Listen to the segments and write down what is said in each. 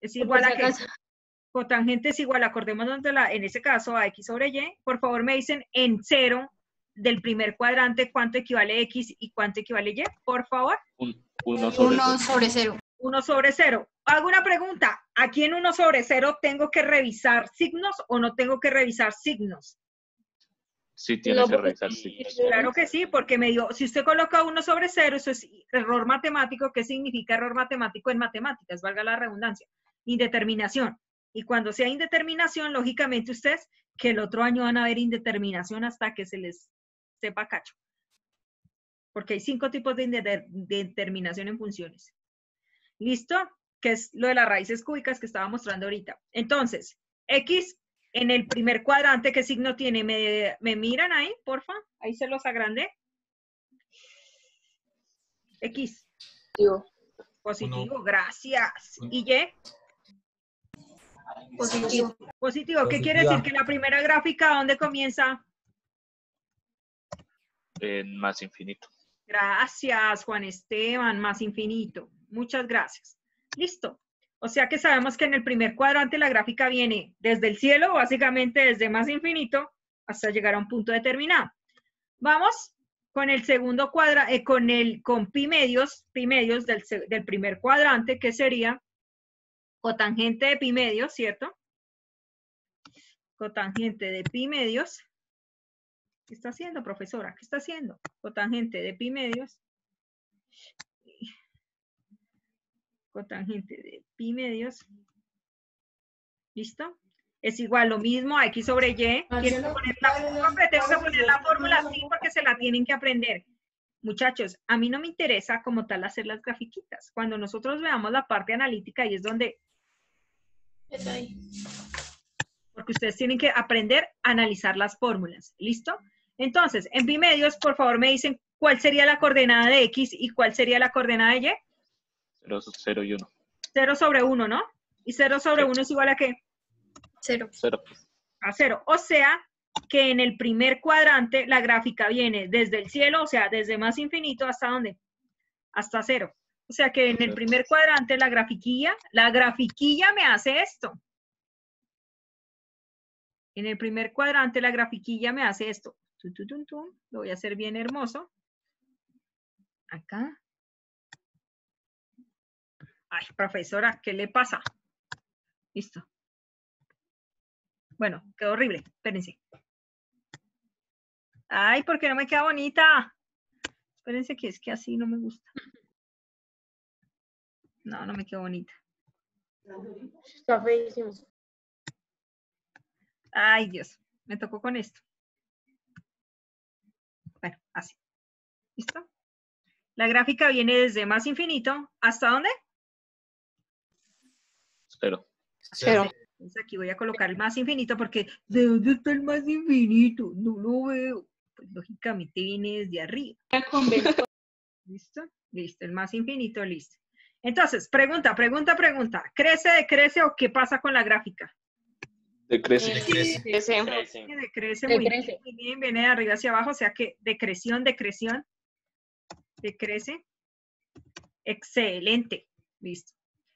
Es igual a qué? Cotangente es igual, acordémonos de la, en ese caso, a x sobre y. Por favor, me dicen en cero del primer cuadrante cuánto equivale x y cuánto equivale y, por favor. uno sobre cero. 1 sobre 0. Hago una pregunta. ¿Aquí en 1 sobre 0 tengo que revisar signos o no tengo que revisar signos? Sí, tiene que revisar signos. Claro que sí, porque me digo, si usted coloca 1 sobre 0, eso es error matemático. ¿Qué significa error matemático en matemáticas? Valga la redundancia. Indeterminación. Y cuando sea indeterminación, lógicamente ustedes que el otro año van a ver indeterminación hasta que se les sepa cacho. Porque hay cinco tipos de indeterminación en funciones. ¿Listo? Que es lo de las raíces cúbicas que estaba mostrando ahorita. Entonces, X en el primer cuadrante, ¿qué signo tiene? ¿Me, miran ahí, porfa? Ahí se los agrandé. X. Positivo. Positivo, gracias. ¿Y Y? Positivo. Positivo. ¿Qué quiere decir? Que la primera gráfica, ¿dónde comienza? En más infinito. Gracias, Juan Esteban, más infinito. Muchas gracias. Listo. O sea que sabemos que en el primer cuadrante la gráfica viene desde el cielo, básicamente desde más infinito, hasta llegar a un punto determinado. Vamos con el segundo cuadrante, eh, con el con pi medios, pi medios del, del primer cuadrante, que sería cotangente de pi medios, ¿cierto? Cotangente de pi medios. ¿Qué está haciendo, profesora? ¿Qué está haciendo? Cotangente de pi medios cotangente de pi medios. ¿Listo? Es igual lo mismo a x sobre y. Tengo que poner la fórmula así porque se la tienen que aprender. Muchachos, a mí no me interesa como tal hacer las grafiquitas. Cuando nosotros veamos la parte analítica, y es donde... Porque ustedes tienen que aprender a analizar las fórmulas. ¿Listo? Entonces, en pi medios, por favor, me dicen cuál sería la coordenada de x y cuál sería la coordenada de y. 0, y 1. 0 sobre 1, ¿no? ¿Y 0 sobre 1 es igual a qué? 0. 0. A 0. O sea, que en el primer cuadrante la gráfica viene desde el cielo, o sea, desde más infinito hasta dónde? Hasta 0. O sea que en el primer cuadrante la grafiquilla, la grafiquilla me hace esto. En el primer cuadrante la grafiquilla me hace esto. Lo voy a hacer bien hermoso. Acá. Ay, profesora, ¿qué le pasa? Listo. Bueno, quedó horrible. Espérense. Ay, ¿por qué no me queda bonita? Espérense que es que así no me gusta. No, no me quedó bonita. Está feísimo. Ay, Dios. Me tocó con esto. Bueno, así. ¿Listo? La gráfica viene desde más infinito. ¿Hasta dónde? Cero. Cero. Entonces aquí voy a colocar el más infinito porque ¿de dónde está el más infinito? No lo veo. Pues lógicamente viene desde arriba. ¿Listo? Listo, el más infinito, listo. Entonces, pregunta, pregunta, pregunta. ¿Crece, decrece o qué pasa con la gráfica? Decrece. Decrece. Decrece, decrece muy, Bien, muy bien, viene de arriba hacia abajo, o sea que decreción, decreción, decrece. Excelente, listo.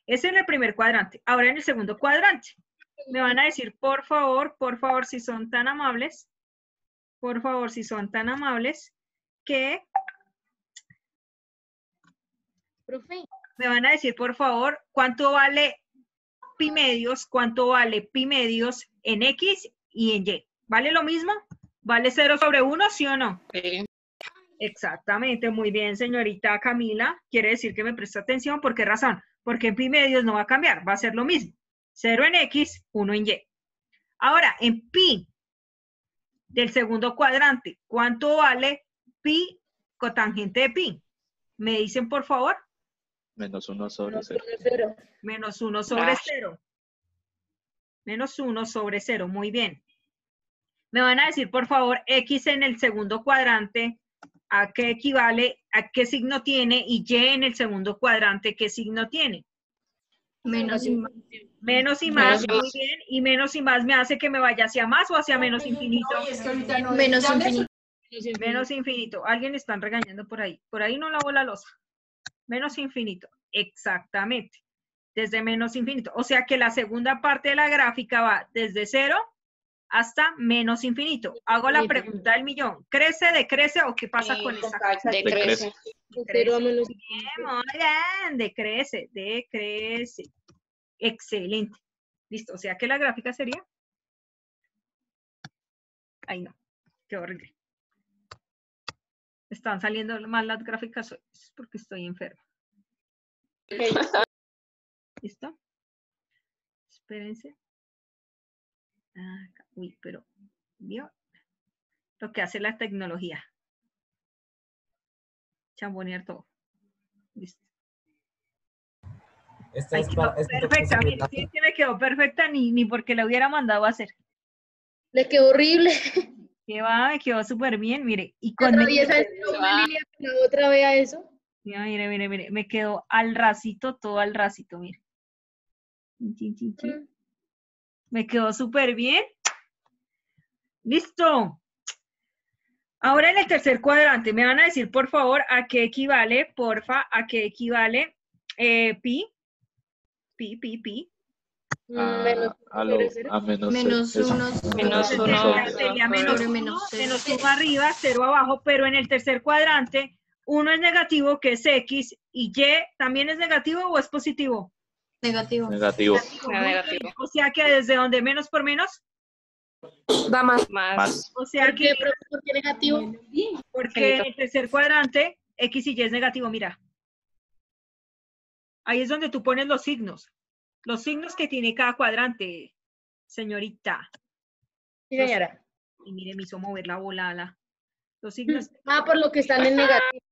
Ese es el primer cuadrante. Ahora en el segundo cuadrante. Me van a decir, por favor, por favor, si son tan amables, por favor, si son tan amables, que... Profe. Me van a decir, por favor, cuánto vale pi medios, cuánto vale pi medios en X y en Y. ¿Vale lo mismo? ¿Vale 0 sobre 1, sí o no? Sí. Exactamente, muy bien, señorita Camila. Quiere decir que me presta atención. ¿Por qué razón? Porque en pi medios no va a cambiar, va a ser lo mismo. 0 en X, 1 en Y. Ahora, en pi del segundo cuadrante, ¿cuánto vale pi cotangente de pi? ¿Me dicen, por favor? Menos 1 sobre 0. Menos 1 sobre 0. Menos 1 sobre 0, muy bien. Me van a decir, por favor, X en el segundo cuadrante a qué equivale, a qué signo tiene y y en el segundo cuadrante, ¿qué signo tiene? Menos y más. Menos y más, muy bien. Y menos y más me hace que me vaya hacia más o hacia menos infinito. menos infinito. Menos infinito. Alguien están regañando por ahí. Por ahí no lavo la losa. Menos infinito. Exactamente. Desde menos infinito. O sea que la segunda parte de la gráfica va desde cero hasta menos infinito. Hago la pregunta del millón. ¿Crece, decrece o qué pasa con esa cosa? Decrece. De cero a menos Bien, muy bien, decrece, decrece. Excelente. Listo, o sea que la gráfica sería. Ay, no, qué horrible. Están saliendo mal las gráficas hoy, es porque estoy enferma. ¿Listo? Espérense. Acá. Uy, pero, ¿vio? Lo que hace la tecnología. Chambonear todo. Listo. Esta es esta perfecta, mire, sí que me quedó perfecta ni, ni porque la hubiera mandado a hacer. Le quedó horrible. Que va, me quedó súper bien, mire. Y con Atraviesa entre una línea con la otra, vea eso. Mira, mire, mire, mire, me quedó al racito, todo al racito, mire. Chin, chin, chin, chin. Mm. Me quedó súper bien. Listo. Ahora en el tercer cuadrante, me van a decir, por favor, a qué equivale, porfa, a qué equivale eh, pi. Pi, pi, pi. A, Menos a, lo, a menos, Menos uno Menos uno Sería, sería menos uno, menos cero. menos uno arriba, cero abajo, pero en el tercer cuadrante, uno es negativo, que es X, y Y también es negativo o es positivo. Negativo. Negativo. O sea que desde donde menos por menos, Da más. Más. Más. o sea ¿Por que qué, qué negativo? porque en el tercer cuadrante X y Y es negativo, mira. Ahí es donde tú pones los signos. Los signos que tiene cada cuadrante, señorita. Sí, señora. Y mire, me hizo mover la bola. ala. Los signos. Ah, por lo que están en negativo.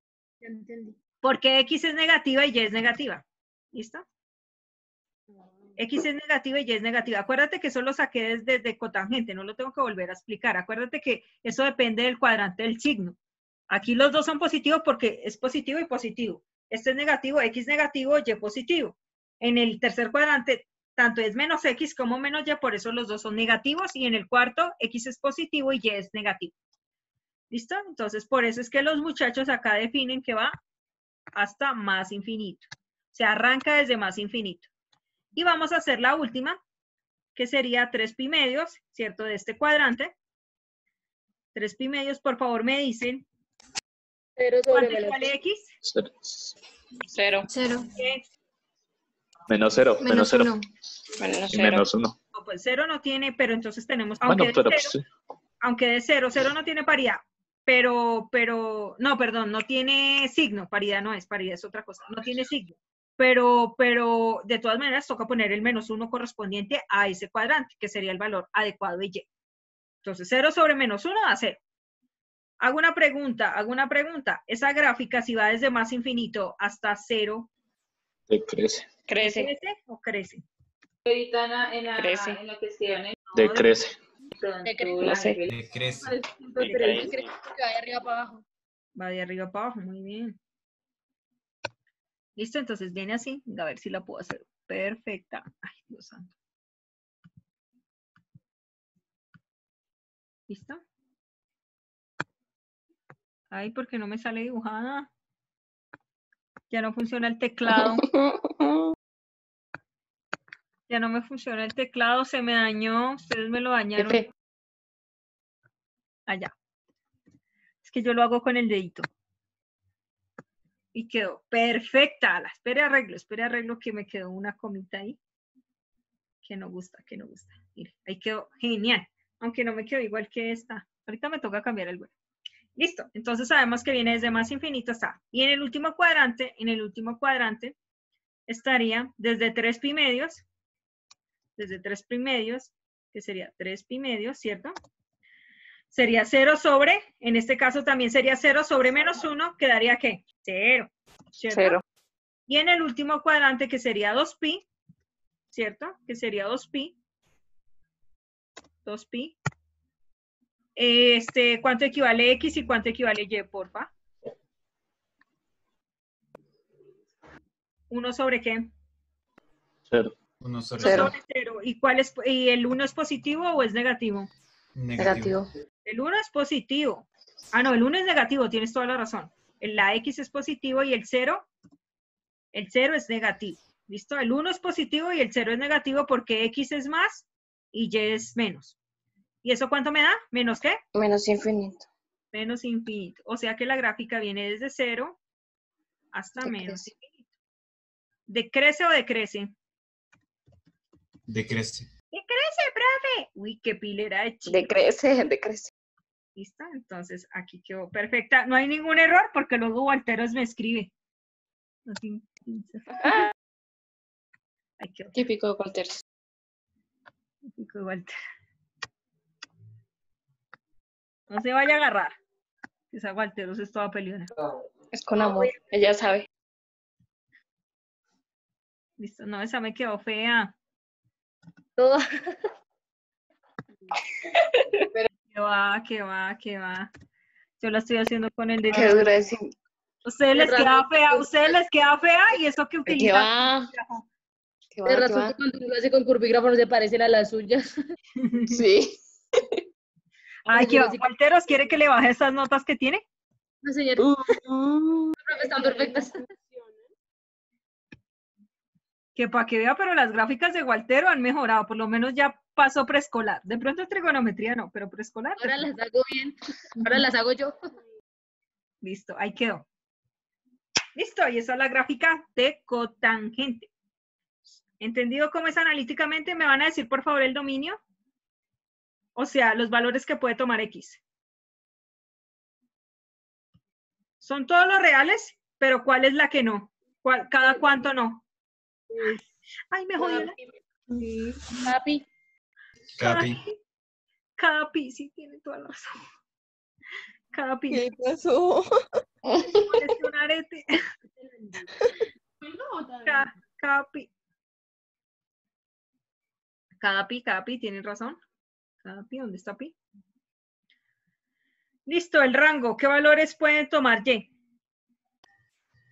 Ya entendí. Porque X es negativa y Y es negativa. ¿Listo? X es negativa y Y es negativa. Acuérdate que eso lo saqué desde, desde cotangente, no lo tengo que volver a explicar. Acuérdate que eso depende del cuadrante del signo. Aquí los dos son positivos porque es positivo y positivo. Este es negativo, X negativo, Y positivo. En el tercer cuadrante, tanto es menos X como menos Y, por eso los dos son negativos. Y en el cuarto, X es positivo y Y es negativo. ¿Listo? Entonces, por eso es que los muchachos acá definen que va hasta más infinito. Se arranca desde más infinito. Y vamos a hacer la última, que sería 3 pi medios, ¿cierto? De este cuadrante. 3 pi medios, por favor, me dicen, Cero sobre ¿cuánto vale X? Cero. Cero. Menos cero. Menos Menos cero. uno. Menos cero. menos uno. No, pues cero no tiene, pero entonces tenemos, Bueno, aunque, de pero cero, pues sí. aunque de cero, cero no tiene paridad, pero, pero, no, perdón, no tiene signo, paridad no es, paridad es otra cosa, no tiene signo. Pero, pero de todas maneras toca poner el menos uno correspondiente a ese cuadrante, que sería el valor adecuado de Y. Entonces, cero sobre menos uno da cero. Hago una pregunta, hago una pregunta. Esa gráfica, si va desde más infinito hasta cero, Decrece. Crece. ¿crece o crece? Ahorita en la, Crece. en la cuestión, ¿eh? Decrece. Decrece. Creo que va de arriba para abajo. Va de arriba para abajo, muy bien. Listo, entonces viene así. A ver si la puedo hacer perfecta. Ay, Dios santo. ¿Listo? Ay, porque no me sale dibujada. Ya no funciona el teclado. Ya no me funciona el teclado, se me dañó. Ustedes me lo dañaron allá. Es que yo lo hago con el dedito. Y quedó perfecta. La espere arreglo, espere arreglo que me quedó una comita ahí. Que no gusta, que no gusta. Mire, ahí quedó genial. Aunque no me quedó igual que esta. Ahorita me toca cambiar el bueno. Listo. Entonces sabemos que viene desde más infinito hasta. Y en el último cuadrante, en el último cuadrante, estaría desde 3 pi medios. Desde 3 pi medios, que sería 3 pi medios, ¿cierto? Sería 0 sobre, en este caso también sería 0 sobre menos 1, quedaría ¿qué? 0. ¿cierto? Cero. Y en el último cuadrante, que sería 2pi, ¿cierto? Que sería 2pi. 2pi. Este, ¿cuánto equivale X y cuánto equivale Y, porfa? ¿1 sobre qué? Cero. Uno sobre Cero. Sobre 0. ¿Y, cuál es, ¿Y el 1 es positivo o es negativo? Negativo. El 1 es positivo. Ah, no, el 1 es negativo, tienes toda la razón. El- La X es positivo y el 0 El 0 es negativo. ¿Listo? El 1 es positivo y el 0 es negativo porque X es más y Y es menos. ¿Y eso cuánto me da? ¿Menos qué? Menos infinito. Menos infinito. O sea que la gráfica viene desde 0 hasta Decrece. menos infinito. ¿Decrece o decrece? Decrece. ¡Decrece, profe! Uy, qué pilera de chica. Decrece, decrece. ¿Listo? Entonces aquí quedó perfecta. No hay ningún error porque luego Walteros me escribe. Ahí quedó. Típico de Walter. Típico de Walter. No se vaya a agarrar. Esa Walteros es toda peleona. Es con amor. Ella sabe. Listo, no, esa me quedó fea. Todo. Que va, que va, que va. Yo la estoy haciendo con el Qué dedo. dura es. Ustedes les Qué queda fea, ustedes les queda fea y eso que ¿Qué utilizan. va? ¿Qué va? De ¿Qué razón va? que cuando lo hace con curvígrafo se parecen a las suyas. Sí. Ay, que Walteros quiere que le baje esas notas que tiene. No, señor, Uh, están perfectas. Que para que vea, pero las gráficas de Waltero han mejorado, por lo menos ya pasó preescolar. De pronto trigonometría no, pero preescolar. Ahora las hago bien. Ahora las hago yo. Listo, ahí quedó. Listo, y esa es la gráfica de cotangente. ¿Entendido cómo es analíticamente? ¿Me van a decir, por favor, el dominio? O sea, los valores que puede tomar X. Son todos los reales, pero ¿cuál es la que no? ¿Cuál- ¿Cada cuánto no? Ay, me jodió la... Capi. pi, cada pi, sí, tiene toda la razón. Cada pi. ¿Qué pasó? Parece un arete. Ca- Cada pi. Cada pi, cada pi, tienen razón. Cada pi, ¿dónde está pi? Listo, el rango. ¿Qué valores pueden tomar Y?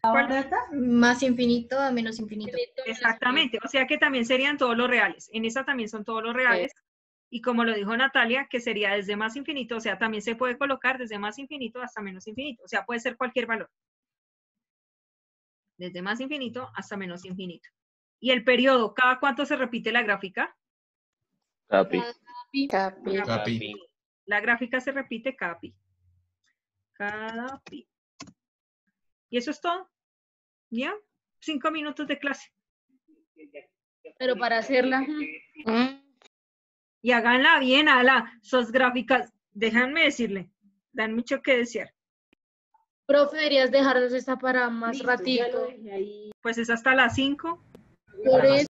¿Cuál? Más infinito a menos infinito. Exactamente, o sea que también serían todos los reales. En esa también son todos los reales. Y como lo dijo Natalia, que sería desde más infinito, o sea, también se puede colocar desde más infinito hasta menos infinito. O sea, puede ser cualquier valor. Desde más infinito hasta menos infinito. Y el periodo, ¿cada cuánto se repite la gráfica? Capi. Capi. Capi. La gráfica se repite cada pi. Y eso es todo. ¿Ya? Cinco minutos de clase. pero para hacerla. Y háganla bien, ala. Sus gráficas, déjenme decirle, dan mucho que desear. Profe, deberías dejarnos esta para más ratito. Pues es hasta las 5. Por eso.